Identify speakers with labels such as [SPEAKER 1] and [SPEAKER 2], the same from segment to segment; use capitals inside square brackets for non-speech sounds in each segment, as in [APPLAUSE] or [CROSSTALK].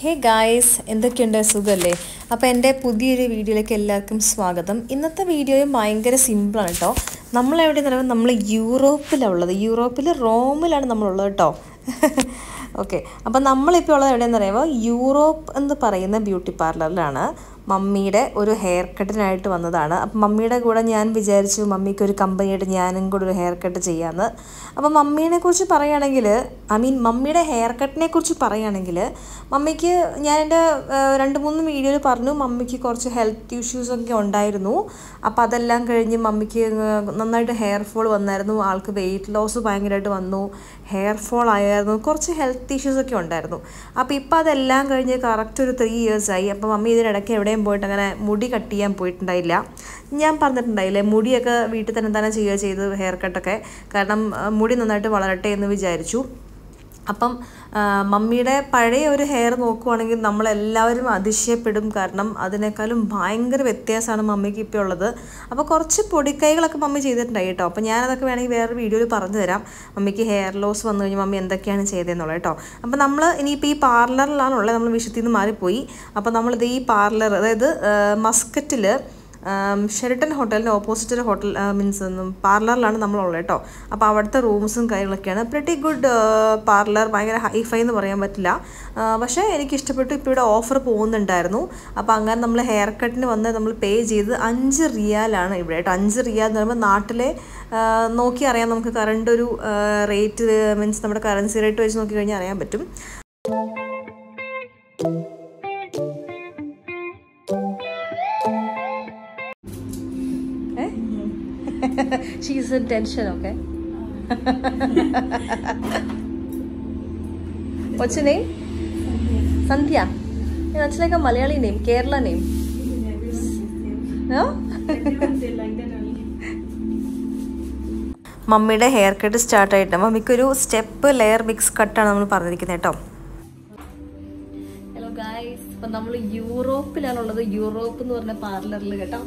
[SPEAKER 1] Hey guys എന്തൊക്കെയുണ്ട്? സുഖമല്ലേ അപ്പോൾ എന്റെ പുതിയൊരു വീഡിയോയിലേക്ക് എല്ലാവർക്കും സ്വാഗതം. ഇന്നത്തെ വീഡിയോയും ഭയങ്കര സിമ്പിളാണ് കേട്ടോ നമ്മളെവിടെ പറയുമ്പോൾ നമ്മൾ യൂറോപ്പിലാണ് ഉള്ളത് യൂറോപ്പിൽ റോമിലാണ് നമ്മളുള്ളത് കേട്ടോ ഓക്കെ [LAUGHS] അപ്പോൾ നമ്മളിപ്പോൾ ഉള്ളത് എവിടെയെന്ന് പറയുമ്പോൾ യൂറോപ്പ് എന്ന് പറയുന്ന ബ്യൂട്ടി പാർലറിലാണ്. മമ്മിയുടെ ഒരു ഹെയർ കട്ടിനായിട്ട് വന്നതാണ്. അപ്പം മമ്മിയുടെ കൂടെ ഞാൻ വിചാരിച്ചു മമ്മിക്ക് ഒരു കമ്പനിയായിട്ട് ഞാനും കൂടെ ഒരു ഹെയർ കട്ട് ചെയ്യാമെന്ന് അപ്പം മമ്മീനെ കുറിച്ച് പറയുകയാണെങ്കിൽ ഐ മീൻ മമ്മിയുടെ ഹെയർ കട്ടിനെ കുറിച്ച് പറയുകയാണെങ്കിൽ മമ്മിക്ക് ഞാൻ എന്റെ രണ്ട് മൂന്ന് വീഡിയോയിൽ പറഞ്ഞു മമ്മിക്ക് കുറച്ച് ഹെൽത്ത് ഇഷ്യൂസൊക്കെ ഉണ്ടായിരുന്നു. അപ്പോൾ അതെല്ലാം കഴിഞ്ഞ് മമ്മിക്ക് നന്നായിട്ട് ഹെയർ ഫോൾ വന്നായിരുന്നു. ആൾക്ക് വെയിറ്റ് ലോസ് ഭയങ്കരമായിട്ട് വന്നു. ഹെയർ ഫോൾ ആയായിരുന്നു. കുറച്ച് ഹെൽത്ത് ഇഷ്യൂസൊക്കെ ഉണ്ടായിരുന്നു. അപ്പോൾ ഇപ്പോൾ അതെല്ലാം കഴിഞ്ഞ് കറക്റ്റ് ഒരു ത്രീ ഇയേഴ്സായി അപ്പോൾ മമ്മി ഇതിനിടയ്ക്ക് എവിടെയും പോയിട്ട് അങ്ങനെ മുടി കട്ട് ചെയ്യാൻ പോയിട്ടുണ്ടായില്ല. ഞാൻ പറഞ്ഞിട്ടുണ്ടായില്ലേ മുടിയൊക്കെ വീട്ടിൽ തന്നെ തന്നെ ചെയ്യുക ചെയ്ത് ഹെയർ കട്ടൊക്കെ കാരണം മുടി നന്നായിട്ട് വളരട്ടെ എന്ന് വിചാരിച്ചു. അപ്പം മമ്മിയുടെ പഴയ ഒരു ഹെയർ നോക്കുവാണെങ്കിൽ നമ്മളെല്ലാവരും അതിശയപ്പെടും. കാരണം അതിനേക്കാളും ഭയങ്കര വ്യത്യാസമാണ് മമ്മിക്ക് ഇപ്പോൾ ഉള്ളത്. അപ്പോൾ കുറച്ച് പൊടിക്കൈകളൊക്കെ മമ്മി ചെയ്തിട്ടുണ്ടായി കേട്ടോ. അപ്പോൾ ഞാനതൊക്കെ വേണമെങ്കിൽ വേറെ വീഡിയോയിൽ പറഞ്ഞു തരാം. മമ്മിക്ക് ഹെയർ ലോസ് വന്നു കഴിഞ്ഞാൽ മമ്മി എന്തൊക്കെയാണ് ചെയ്തതെന്നുള്ളത് കേട്ടോ. അപ്പോൾ നമ്മൾ ഇനിയിപ്പോൾ ഈ പാർലറിലാണുള്ളത് നമ്മൾ വിഷയത്തിൽ നിന്ന് മാറിപ്പോയി. അപ്പോൾ നമ്മളിത് ഈ പാർലർ അതായത് മസ്കറ്റിൽ ഷെറിട്ടൺ ഹോട്ടലിന്റെ ഓപ്പോസിറ്റ് ഒരു ഹോട്ടൽ മീൻസ് പാർലറിലാണ് നമ്മളുള്ളത് കേട്ടോ അപ്പോൾ അവിടുത്തെ റൂംസും കാര്യങ്ങളൊക്കെയാണ്. പ്രിറ്റി ഗുഡ് പാർലർ ഭയങ്കര ഹൈഫൈ എന്ന് പറയാൻ പറ്റില്ല. പക്ഷേ എനിക്ക് ഇഷ്ടപ്പെട്ടു ഇപ്പോൾ ഇവിടെ ഓഫർ പോകുന്നുണ്ടായിരുന്നു. അപ്പോൾ അങ്ങനെ നമ്മൾ ഹെയർ കട്ടിന് വന്ന് നമ്മൾ പേ ചെയ്ത് അഞ്ച് റിയാലാണ് ഇവിടെ കേട്ടോ അഞ്ച് റിയാൽ എന്ന് പറയുമ്പോൾ നാട്ടിലെ നോക്കി അറിയാം നമുക്ക് കറണ്ട് ഒരു റേറ്റ് മീൻസ് നമ്മുടെ കറൻസി റേറ്റ് വെച്ച് നോക്കി കഴിഞ്ഞാൽ അറിയാൻ പറ്റും. She's in tension okay What's Sandhya that's like a Malayali name, Kerala name. No? മമ്മിയുടെ ഹെയർ കട്ട് സ്റ്റാർട്ടായിട്ട് മമ്മിക്കൊരു സ്റ്റെപ്പ് ലെയർ മിക്സ് കട്ടാണ് നമ്മൾ പറഞ്ഞിരിക്കുന്നത് കേട്ടോ. ഹലോ ഗായ്സ് ഇപ്പം നമ്മൾ യൂറോപ്പിലാണുള്ളത് യൂറോപ്പ് എന്ന് പറഞ്ഞ പാർലറിൽ കേട്ടോ.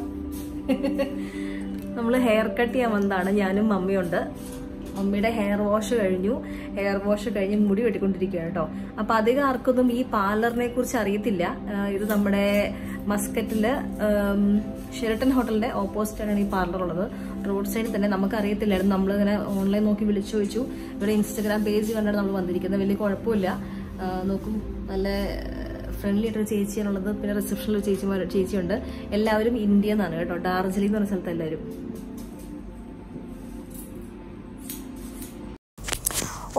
[SPEAKER 1] [LAUGHS] നമ്മൾ ഹെയർ കട്ട് ചെയ്യാൻ വന്നതാണ്. ഞാനും മമ്മിയുണ്ട്. മമ്മിയുടെ ഹെയർ വാഷ് കഴിഞ്ഞു. ഹെയർ വാഷ് കഴിഞ്ഞ് മുടി വെട്ടിക്കൊണ്ടിരിക്കുകയാണ് കേട്ടോ. അപ്പൊ അധികം ആർക്കൊന്നും ഈ പാർലറിനെ കുറിച്ച് അറിയത്തില്ല. ഇത് നമ്മുടെ മസ്കറ്റിൽ ഷെരട്ടൺ ഹോട്ടലിന്റെ ഓപ്പോസിറ്റാണ് ഈ പാർലർ ഉള്ളത്. റോഡ് സൈഡിൽ തന്നെ നമുക്ക് അറിയത്തില്ലായിരുന്നു. നമ്മളിങ്ങനെ ഓൺലൈൻ നോക്കി വിളിച്ചു ചോദിച്ചു. ഇവിടെ ഇൻസ്റ്റഗ്രാം പേജ് കണ്ടാണ് നമ്മൾ വന്നിരിക്കുന്നത്. വലിയ കുഴപ്പമില്ല. നോക്കും. നല്ല ഫ്രണ്ട്ലി ആയിട്ടൊരു ചേച്ചിയാണുള്ളത്. പിന്നെ റിസപ്ഷനിൽ ചേച്ചിമാർ ചേച്ചിയുണ്ട്. എല്ലാവരും ഇന്ത്യ എന്നാണ് കേട്ടോ. ഡാർജിലിംഗ് എന്ന് പറഞ്ഞ സ്ഥലത്ത് എല്ലാവരും.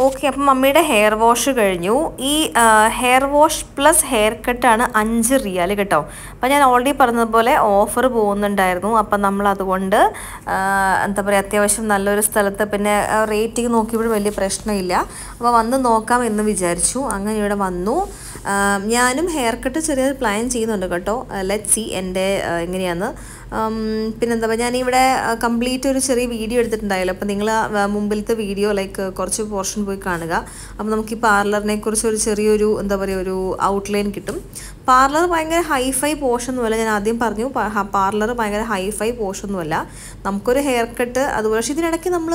[SPEAKER 1] ഓക്കെ അപ്പം മമ്മിയുടെ ഹെയർ വാഷ് കഴിഞ്ഞു. ഈ ഹെയർ വാഷ് പ്ലസ് ഹെയർ കട്ടാണ് അഞ്ച് റിയാൽ കേട്ടോ. അപ്പം ഞാൻ ഓൾറെഡി പറഞ്ഞതുപോലെ ഓഫർ പോകുന്നുണ്ടായിരുന്നു. അപ്പം നമ്മൾ അതുകൊണ്ട് എന്താ പറയുക അത്യാവശ്യം നല്ലൊരു സ്ഥലത്ത് പിന്നെ റേറ്റിംഗ് നോക്കിയപ്പോഴും വലിയ പ്രശ്നമില്ല. അപ്പോൾ വന്ന് നോക്കാം എന്ന് വിചാരിച്ചു. അങ്ങനെ ഇവിടെ വന്നു. ഞാനും ഹെയർ കട്ട് ചെറിയൊരു പ്ലാൻ ചെയ്യുന്നുണ്ട് കേട്ടോ. ലെറ്റ് സി എന്റെ എങ്ങനെയാന്ന്. പിന്നെന്താ പറയുക ഞാനിവിടെ കംപ്ലീറ്റ് ഒരു ചെറിയ വീഡിയോ എടുത്തിട്ടുണ്ടായല്ലോ. അപ്പോൾ നിങ്ങൾ മുമ്പിലത്തെ വീഡിയോ ലൈക്ക് കുറച്ച് പോർഷൻ പോയി കാണുക. അപ്പോൾ നമുക്ക് ഈ പാർലറിനെ കുറിച്ച് ഒരു ചെറിയൊരു എന്താ പറയുക ഒരു ഔട്ട്ലൈൻ കിട്ടും. പാർലർ ഭയങ്കര ഹൈഫൈ പോഷൊന്നുമല്ല ഞാൻ ആദ്യം പറഞ്ഞു പാർലർ ഭയങ്കര ഹൈഫൈ പോഷൊന്നുമല്ല നമുക്കൊരു ഹെയർ കട്ട് അതുപോലെ പക്ഷേ ഇതിനിടയ്ക്ക് നമ്മൾ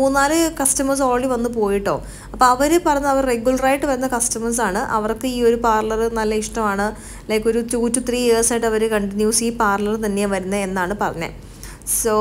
[SPEAKER 1] മൂന്നാൽ കസ്റ്റമേഴ്സ് ഓൾറെഡി വന്ന് പോയിട്ടോ. അപ്പോൾ അവർ പറഞ്ഞ അവർ റെഗുലറായിട്ട് വരുന്ന കസ്റ്റമേഴ്സാണ് അവർക്ക് ഈ ഒരു പാർലർ നല്ല ഇഷ്ടമാണ്. ലൈക്ക് ഒരു ടു ടു ത്രീ ഇയേഴ്സായിട്ട് അവർ കണ്ടിന്യൂസ് ഈ പാർലർ തന്നെയാണ് വരുന്നത് എന്നാണ് പറഞ്ഞത് സോ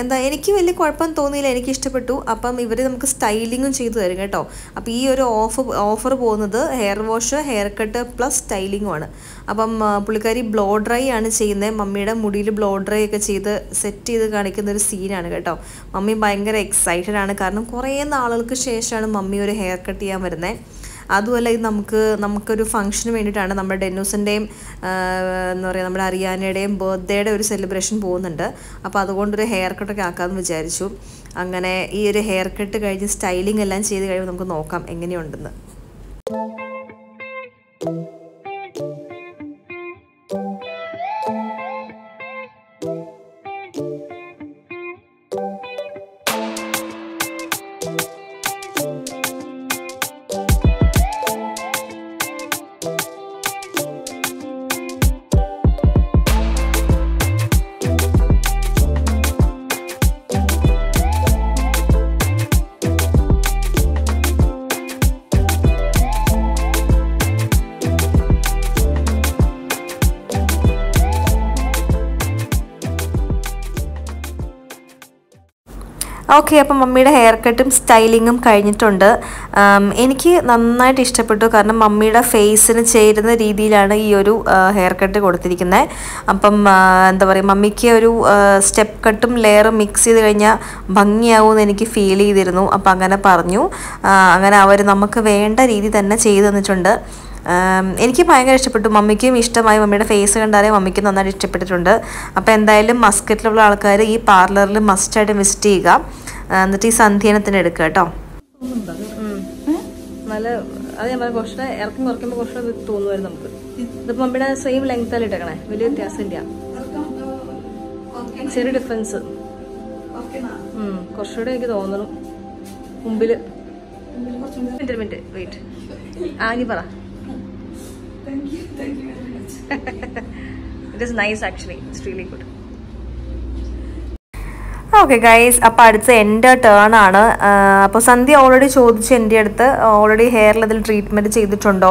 [SPEAKER 1] എന്താ എനിക്ക് വലിയ കുഴപ്പം തോന്നിയില്ല. എനിക്ക് ഇഷ്ടപ്പെട്ടു. അപ്പം ഇവർ നമുക്ക് സ്റ്റൈലിങ്ങും ചെയ്തു തരും കേട്ടോ. അപ്പോൾ ഈ ഒരു ഓഫർ ഓഫർ പോകുന്നത് hair wash hair cut plus സ്റ്റൈലിങ്ങുമാണ് അപ്പം പുള്ളിക്കാരി ബ്ലോ ഡ്രൈ ആണ് ചെയ്യുന്നത് മമ്മിയുടെ മുടിയിൽ ബ്ലോ ഡ്രൈ ഒക്കെ ചെയ്ത് സെറ്റ് ചെയ്ത് കാണിക്കുന്ന ഒരു സീനാണ് കേട്ടോ. മമ്മി ഭയങ്കര എക്സൈറ്റഡ് ആണ്. കാരണം കുറേ നാളുകൾക്ക് ശേഷമാണ് മമ്മി ഒരു ഹെയർ കട്ട് ചെയ്യാൻ വരുന്നത് അതുമല്ല ഇത് നമുക്ക് നമുക്കൊരു ഫംഗ്ഷന് വേണ്ടിയിട്ടാണ് നമ്മുടെ ഡെന്നൂസിന്റെയും എന്താ പറയുക നമ്മുടെ അറിയാനയുടെയും ബർത്ത്ഡേയുടെ ഒരു സെലിബ്രേഷൻ പോകുന്നുണ്ട്. അപ്പോൾ അതുകൊണ്ടൊരു ഹെയർ കട്ടൊക്കെ ആക്കാമെന്ന് വിചാരിച്ചു. അങ്ങനെ ഈ ഒരു ഹെയർ കട്ട് കഴിഞ്ഞ് സ്റ്റൈലിംഗ് എല്ലാം ചെയ്ത് കഴിയുമ്പോൾ നമുക്ക് നോക്കാം എങ്ങനെയുണ്ടെന്ന്. ഓക്കെ അപ്പം മമ്മിയുടെ ഹെയർ കട്ടും സ്റ്റൈലിങ്ങും കഴിഞ്ഞിട്ടുണ്ട്. എനിക്ക് നന്നായിട്ട് ഇഷ്ടപ്പെട്ടു. കാരണം മമ്മിയുടെ ഫേസിന് ചേരുന്ന രീതിയിലാണ് ഈ ഒരു ഹെയർ കട്ട് കൊടുത്തിരിക്കുന്നത് അപ്പം എന്താ പറയുക മമ്മിക്ക് ഒരു സ്റ്റെപ്പ് കട്ടും ലെയറും മിക്സ് ചെയ്ത് കഴിഞ്ഞാൽ ഭംഗിയാവുമെന്ന് എനിക്ക് ഫീൽ ചെയ്തിരുന്നു. അപ്പം അങ്ങനെ പറഞ്ഞു. അങ്ങനെ അവർ നമുക്ക് വേണ്ട രീതി തന്നെ ചെയ്തു തന്നിട്ടുണ്ട്. എനിക്ക് ഭയങ്കര ഇഷ്ടപ്പെട്ടു. മമ്മിക്കും ഇഷ്ടമായി. മമ്മിയുടെ ഫേസ് കണ്ടാലേ മമ്മിക്ക് നന്നായിട്ട് ഇഷ്ടപ്പെട്ടിട്ടുണ്ട്. അപ്പോൾ എന്തായാലും മസ്കറ്റിലുള്ള ആൾക്കാർ ഈ പാർലറിൽ മസ്റ്റായിട്ട് വിസിറ്റ് ചെയ്യുക. എന്നിട്ട് ഈ സന്ധ്യാനത്തിന് എടുക്കുക കേട്ടോ. നല്ല അത് ഞാൻ പറഞ്ഞ കുറച്ചുകൂടെ ഇറക്കം കുറയ്ക്കുമ്പോൾ കുറച്ചുകൂടെ തോന്നുമായിരുന്നു നമുക്ക്. ഇതിപ്പോൾ മമ്മിയുടെ സെയിം ലെങ്ത്തല്ലേ ഇട്ടേക്കണേ? വലിയ വ്യത്യാസമില്ല ചെറിയ ഡിഫറൻസ് കുറച്ചുകൂടെ എനിക്ക് തോന്നണം. മുമ്പിൽ മിനിറ്റ് മിനിറ്റ് വെയിറ്റ് ആ നീ പറ. It is nice actually it's really good okay guys അപ്പോൾ അടുത്ത എന്റെ ടേൺ ആണ്. അപ്പോൾ സന്ധ്യ ഓൾറെഡി ചോദിച്ചു എന്റെ അടുത്ത്. ഓൾറെഡി ഹെയറിൽ അതിൽ ട്രീറ്റ്മെന്റ് ചെയ്തിട്ടുണ്ടോ?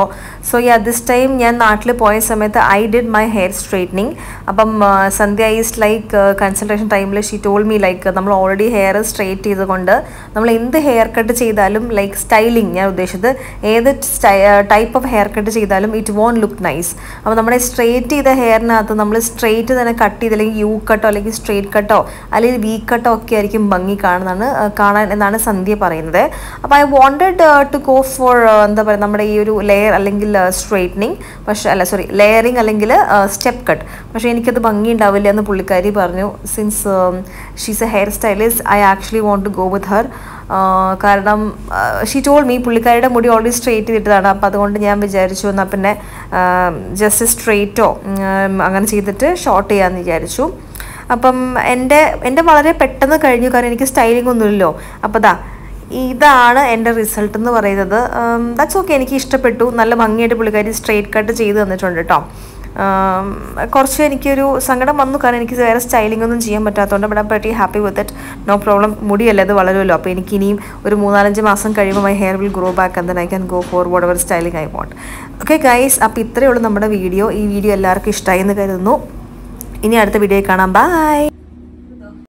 [SPEAKER 1] സോ യാ ദിസ് ടൈം ഞാൻ നാട്ടിൽ പോയ സമയത്ത് I did my hair straightening അപ്പം സന്ധ്യ ഈസ് ലൈക്ക് കൺസൾട്ടേഷൻ ടൈമിൽ ഷീ ടോൾ മീ ലൈക്ക് നമ്മൾ ഓൾറെഡി ഹെയർ സ്ട്രെയിറ്റ് ചെയ്തുകൊണ്ട് നമ്മൾ എന്ത് ഹെയർ കട്ട് ചെയ്താലും ലൈക്ക് സ്റ്റൈലിങ് ഞാൻ ഉദ്ദേശിച്ചത് ഏത് ടൈപ്പ് ഓഫ് ഹെയർ കട്ട് ചെയ്താലും ഇറ്റ് വോൺ ലുക്ക് നൈസ് അപ്പോൾ നമ്മുടെ സ്ട്രെയിറ്റ് ചെയ്ത ഹെയറിനകത്ത് നമ്മൾ സ്ട്രെയിറ്റ് തന്നെ കട്ട് ചെയ്ത് അല്ലെങ്കിൽ യു കട്ടോ അല്ലെങ്കിൽ സ്ട്രെയിറ്റ് കട്ടോ അല്ലെങ്കിൽ വി കട്ടോ ഒക്കെ ആയിരിക്കും ഭംഗി കാണുന്നതാണ് കാണാൻ എന്നാണ് സന്ധ്യ പറയുന്നത്. അപ്പോൾ I wanted to go for എന്താ പറയുക നമ്മുടെ ഈ ഒരു ലെയർ അല്ലെങ്കിൽ സ്ട്രെയിറ്റനിങ് പക്ഷേ അല്ല സോറി ലെയറിങ് അല്ലെങ്കിൽ സ്റ്റെപ്പ് കട്ട് പക്ഷേ എനിക്കത് ഭംഗി ഉണ്ടാവില്ല എന്ന് പുള്ളിക്കാരി പറഞ്ഞു. Since she's a hair stylist I actually want to go with her കാരണം ഷീ ടോൾ മീ പുള്ളിക്കാരിയുടെ മുടി ഓൾറെഡി സ്ട്രെയിറ്റ് ചെയ്തിട്ടതാണ്. അപ്പോൾ അതുകൊണ്ട് ഞാൻ വിചാരിച്ചു എന്നാൽ പിന്നെ ജസ്റ്റ് സ്ട്രെയിറ്റോ അങ്ങനെ ചെയ്തിട്ട് ഷോർട്ട് ചെയ്യാമെന്ന് വിചാരിച്ചു. അപ്പം എന്റെ എന്റെ വളരെ പെട്ടെന്ന് കഴിഞ്ഞു. കാരണം എനിക്ക് സ്റ്റൈലിംഗ് ഒന്നുമില്ലല്ലോ. അപ്പോൾ ദാ ഇതാണ് എന്റെ റിസൾട്ട് എന്ന് പറയുന്നത്. ദാറ്റ്സ് ഓക്കെ എനിക്ക് ഇഷ്ടപ്പെട്ടു. നല്ല ഭംഗിയായിട്ട് പുള്ളിക്കാരി സ്ട്രെയിറ്റ് കട്ട് ചെയ്ത് തന്നിട്ടുണ്ട് കേട്ടോ. കുറച്ച് എനിക്കൊരു സങ്കടം വന്നു. കാരണം എനിക്ക് വേറെ സ്റ്റൈലിംഗ് ഒന്നും ചെയ്യാൻ പറ്റാത്തതുകൊണ്ട് but I very happy with it no problem മുടിയല്ലേ അത് വളരുമല്ലോ. അപ്പോൾ എനിക്ക് ഇനിയും ഒരു മൂന്നാലഞ്ച് മാസം കഴിയുമ്പോൾ my hair will grow back and I can go for whatever styling I want okay guys അപ്പോൾ ഇത്രയേ ഉള്ളൂ നമ്മുടെ വീഡിയോ. ഈ വീഡിയോ എല്ലാവർക്കും ഇഷ്ടമായി എന്ന് കരുതുന്നു. ഇനി അടുത്ത വീഡിയോയിൽ കാണാം. ബൈ